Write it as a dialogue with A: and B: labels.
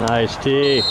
A: Nice tee. Yeah,